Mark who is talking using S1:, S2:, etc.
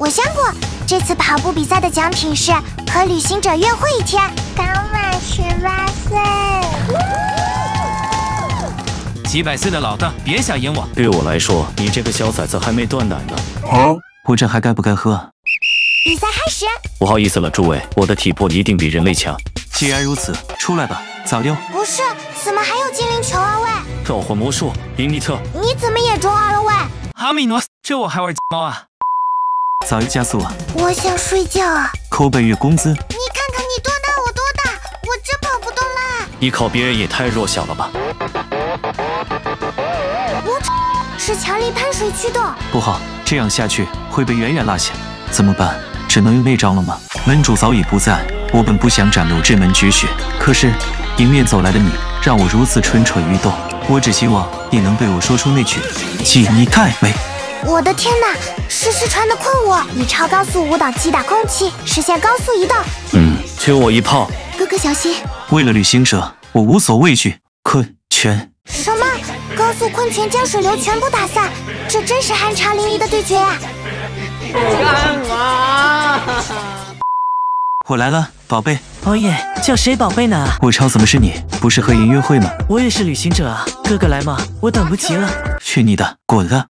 S1: 我宣布，这次跑步比赛的奖品是和旅行者约会一天。刚满十八岁，
S2: 几百岁的老大，别想赢我。
S3: 对我来说，你这个小崽子还没断奶呢。
S4: 我这还该不该喝？
S1: 比赛开始。
S3: 不好意思了，诸位，我的体魄一定比人类强。
S4: 既然如此，出来吧，早溜。
S1: 不是，怎么还有精灵球啊？喂，
S3: 召唤魔术，林尼特。
S1: 你怎么也中二了？喂，
S2: 阿米诺，这我还玩猫啊？
S4: 早一加速啊！
S1: 我想睡觉啊！
S4: 扣本月工资。
S1: 你看看你多大，我多大，我真跑不动啦！
S3: 依靠别人也太弱小了吧！
S1: 我是强力喷水驱动。
S4: 不好，这样下去会被远远落下。怎么办？只能用那招了吗？门主早已不在，我本不想展露这门绝学，可是迎面走来的你，让我如此蠢蠢欲动。我只希望你能对我说出那句“记你太美”。
S1: 我的天哪！是失传的困我，以超高速舞蹈击打空气，实现高速移动。
S3: 嗯，缺我一炮。
S1: 哥哥小心！
S4: 为了旅行者，我无所畏惧。困拳？
S1: 什么？高速困拳将水流全部打散？这真是酣畅淋漓的对决啊！
S5: 干嘛？
S4: 我来了，宝贝。
S5: 哦耶，叫谁宝贝呢？
S4: 我超怎么是你？不是和莹约会吗？
S5: 我也是旅行者啊，哥哥来嘛，我等不及了。
S4: 去你的，滚了！